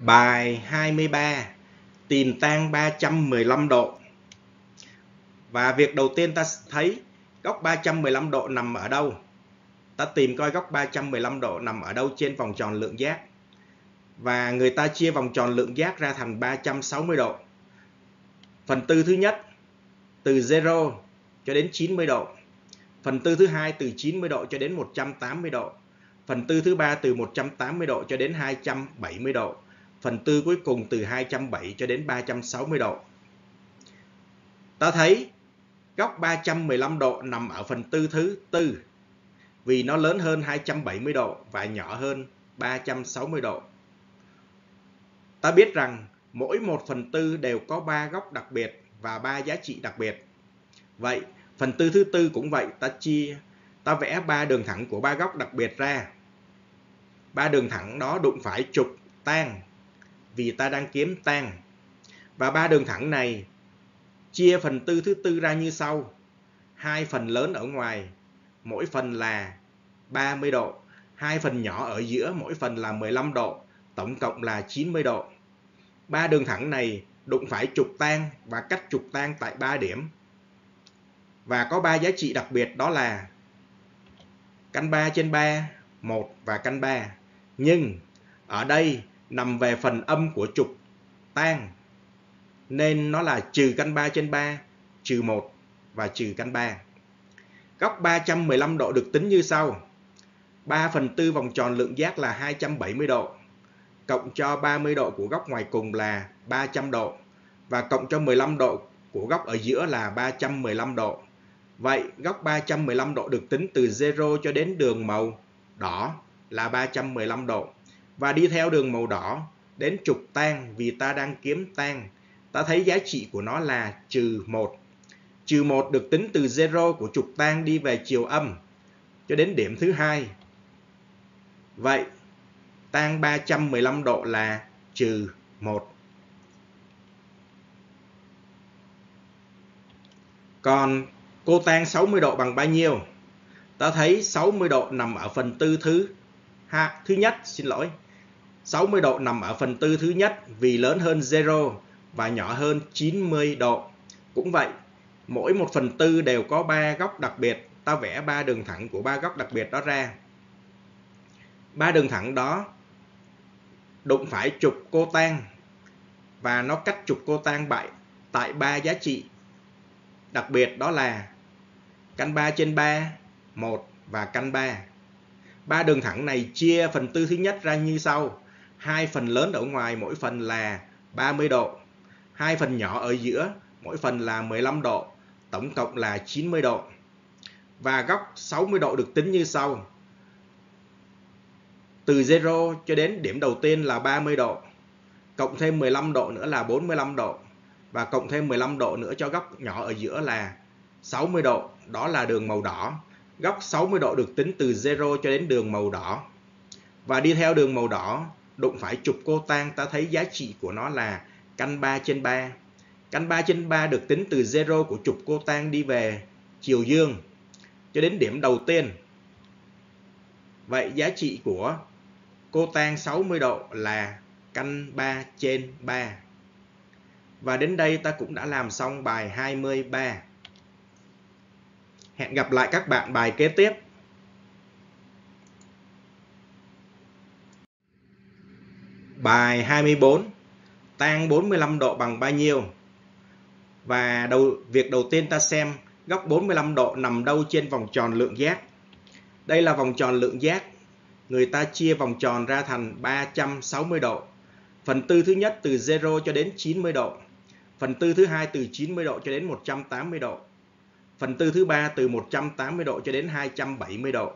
Bài 23 Tìm tan 315 độ Và việc đầu tiên ta thấy góc 315 độ nằm ở đâu? Ta tìm coi góc 315 độ nằm ở đâu trên vòng tròn lượng giác. Và người ta chia vòng tròn lượng giác ra thành 360 độ. Phần tư thứ nhất, từ 0 cho đến 90 độ. Phần tư thứ hai, từ 90 độ cho đến 180 độ. Phần tư thứ ba, từ 180 độ cho đến 270 độ phần tư cuối cùng từ 270 cho đến 360 độ. Ta thấy góc 315 độ nằm ở phần tư thứ tư vì nó lớn hơn 270 độ và nhỏ hơn 360 độ. Ta biết rằng mỗi một phần tư đều có ba góc đặc biệt và ba giá trị đặc biệt. Vậy, phần tư thứ tư cũng vậy, ta chia, ta vẽ ba đường thẳng của ba góc đặc biệt ra. Ba đường thẳng đó đụng phải trục tan vì ta đang kiếm tan. Và ba đường thẳng này chia phần tư thứ tư ra như sau. Hai phần lớn ở ngoài, mỗi phần là 30 độ. Hai phần nhỏ ở giữa, mỗi phần là 15 độ. Tổng cộng là 90 độ. Ba đường thẳng này đụng phải trục tan và cách trục tan tại 3 điểm. Và có ba giá trị đặc biệt đó là căn 3 trên 3, 1 và căn 3. Nhưng ở đây nằm về phần âm của trục tan nên nó là trừ căn 3 trên 3, trừ 1 và trừ căn 3. Góc 315 độ được tính như sau. 3 phần 4 vòng tròn lượng giác là 270 độ, cộng cho 30 độ của góc ngoài cùng là 300 độ, và cộng cho 15 độ của góc ở giữa là 315 độ. Vậy góc 315 độ được tính từ 0 cho đến đường màu đỏ là 315 độ và đi theo đường màu đỏ đến trục tan vì ta đang kiếm tan. Ta thấy giá trị của nó là trừ 1. Trừ 1 được tính từ 0 của trục tan đi về chiều âm cho đến điểm thứ hai. Vậy, tan 315 độ là trừ 1. Còn cô tan 60 độ bằng bao nhiêu? Ta thấy 60 độ nằm ở phần tư thứ ha, thứ nhất, xin lỗi, 60 độ nằm ở phần tư thứ nhất vì lớn hơn 0 và nhỏ hơn 90 độ. Cũng vậy, mỗi một phần tư đều có ba góc đặc biệt. Ta vẽ ba đường thẳng của ba góc đặc biệt đó ra. Ba đường thẳng đó đụng phải trục cô tan và nó cách trục cô tan bại tại ba giá trị đặc biệt đó là căn 3 trên 3, 1 và căn 3. Ba đường thẳng này chia phần tư thứ nhất ra như sau hai phần lớn ở ngoài mỗi phần là 30 độ, hai phần nhỏ ở giữa mỗi phần là 15 độ, tổng cộng là 90 độ. Và góc 60 độ được tính như sau. Từ 0 cho đến điểm đầu tiên là 30 độ, cộng thêm 15 độ nữa là 45 độ và cộng thêm 15 độ nữa cho góc nhỏ ở giữa là 60 độ, đó là đường màu đỏ. Góc 60 độ được tính từ 0 cho đến đường màu đỏ. Và đi theo đường màu đỏ đụng phải trục cô tang ta thấy giá trị của nó là căn 3 trên 3. Căn 3 trên 3 được tính từ zero của trục cô tang đi về chiều dương cho đến điểm đầu tiên. Vậy giá trị của cô tang 60 độ là căn 3 trên 3. Và đến đây ta cũng đã làm xong bài 23. Hẹn gặp lại các bạn bài kế tiếp. Bài 24 Tan 45 độ bằng bao nhiêu? Và đầu, việc đầu tiên ta xem góc 45 độ nằm đâu trên vòng tròn lượng giác. Đây là vòng tròn lượng giác. Người ta chia vòng tròn ra thành 360 độ. Phần tư thứ nhất từ 0 cho đến 90 độ. Phần tư thứ hai từ 90 độ cho đến 180 độ. Phần tư thứ ba từ 180 độ cho đến 270 độ.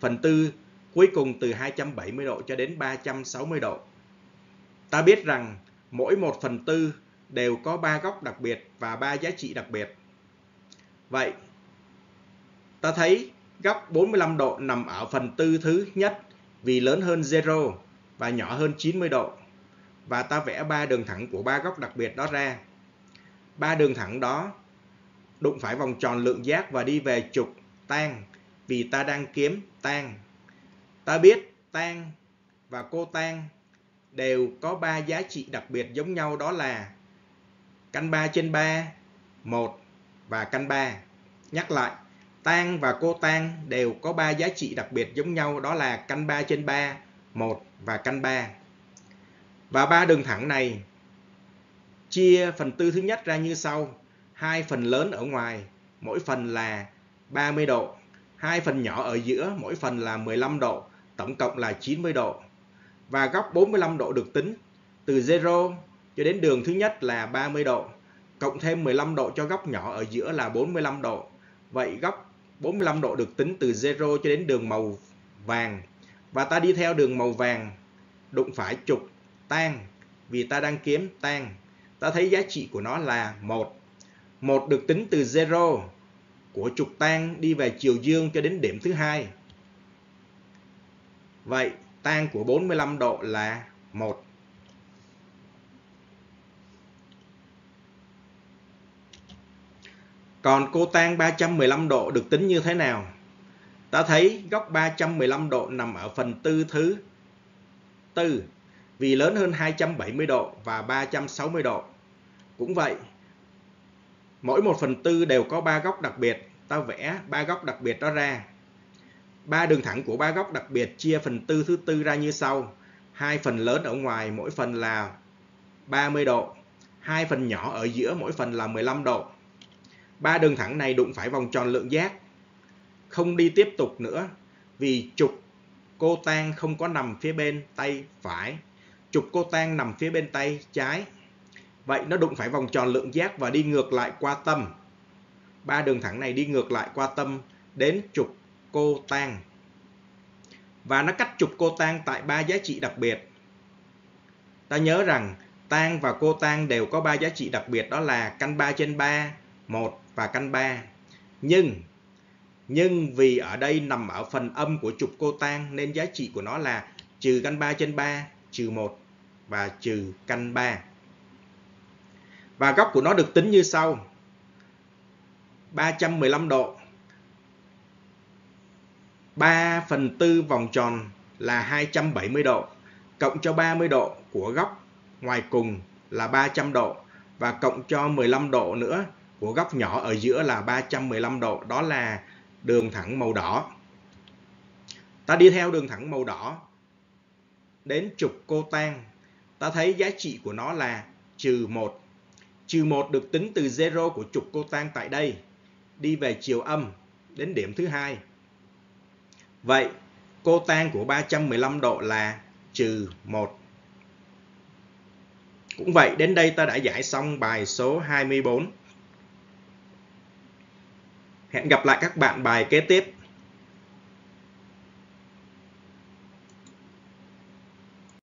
Phần tư cuối cùng từ 270 độ cho đến 360 độ. Ta biết rằng mỗi một phần tư đều có ba góc đặc biệt và ba giá trị đặc biệt. Vậy, ta thấy góc 45 độ nằm ở phần tư thứ nhất vì lớn hơn 0 và nhỏ hơn 90 độ. Và ta vẽ ba đường thẳng của ba góc đặc biệt đó ra. Ba đường thẳng đó đụng phải vòng tròn lượng giác và đi về trục tan vì ta đang kiếm tan. Ta biết tan và cô tan đều có 3 giá trị đặc biệt giống nhau đó là căn 3 trên 3, 1 và căn 3. Nhắc lại, tang và cô tang đều có 3 giá trị đặc biệt giống nhau đó là căn 3 trên 3, 1 và căn 3. Và ba đường thẳng này chia phần tư thứ nhất ra như sau. Hai phần lớn ở ngoài, mỗi phần là 30 độ. Hai phần nhỏ ở giữa, mỗi phần là 15 độ. Tổng cộng là 90 độ. Và góc 45 độ được tính, từ 0 cho đến đường thứ nhất là 30 độ. Cộng thêm 15 độ cho góc nhỏ ở giữa là 45 độ. Vậy góc 45 độ được tính từ 0 cho đến đường màu vàng. Và ta đi theo đường màu vàng, đụng phải trục tan vì ta đang kiếm tan. Ta thấy giá trị của nó là 1. 1 được tính từ 0 của trục tan đi về chiều dương cho đến điểm thứ hai. Vậy tan của 45 độ là 1. Còn cô tan 315 độ được tính như thế nào? Ta thấy góc 315 độ nằm ở phần tư thứ tư vì lớn hơn 270 độ và 360 độ. Cũng vậy, mỗi một phần tư đều có ba góc đặc biệt. Ta vẽ ba góc đặc biệt đó ra. Ba đường thẳng của ba góc đặc biệt chia phần tư thứ tư ra như sau. Hai phần lớn ở ngoài mỗi phần là 30 độ. Hai phần nhỏ ở giữa mỗi phần là 15 độ. Ba đường thẳng này đụng phải vòng tròn lượng giác. Không đi tiếp tục nữa, vì trục cô tan không có nằm phía bên tay phải. Trục cô tan nằm phía bên tay trái. Vậy nó đụng phải vòng tròn lượng giác và đi ngược lại qua tâm. Ba đường thẳng này đi ngược lại qua tâm đến trục cô tan. Và nó cắt trục cô tan tại ba giá trị đặc biệt. Ta nhớ rằng tan và cô tan đều có ba giá trị đặc biệt đó là căn 3 trên 3, 1 và căn 3. Nhưng nhưng vì ở đây nằm ở phần âm của trục cô tan nên giá trị của nó là trừ căn 3 trên 3, trừ 1 và trừ căn 3. Và góc của nó được tính như sau. 315 độ 3 phần tư vòng tròn là 270 độ, cộng cho 30 độ của góc, ngoài cùng là 300 độ, và cộng cho 15 độ nữa, của góc nhỏ ở giữa là 315 độ, đó là đường thẳng màu đỏ. Ta đi theo đường thẳng màu đỏ đến trục cô tan ta thấy giá trị của nó là trừ 1 trừ 1 được tính từ 0 của trục cô tan tại đây. Đi về chiều âm đến điểm thứ hai. Vậy, cô tan của 315 độ là trừ 1. Cũng vậy, đến đây ta đã giải xong bài số 24. Hẹn gặp lại các bạn bài kế tiếp.